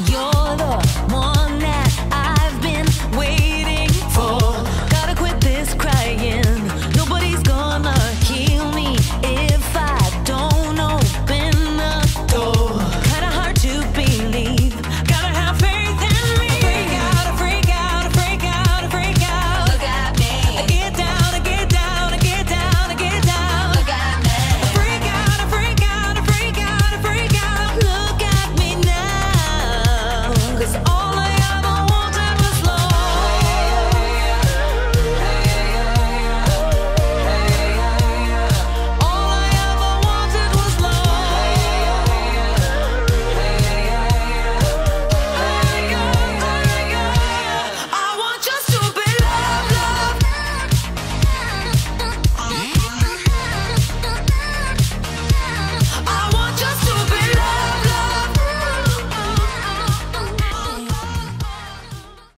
You're